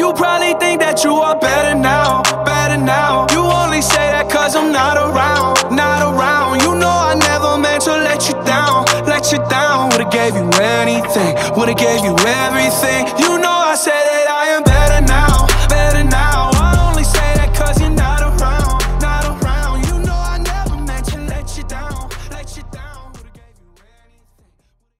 You probably think that you are better now, better now. You only say that cause I'm not around, not around. You know I never meant to let you down, let you down. Would've gave you anything, would've gave you everything. You know I said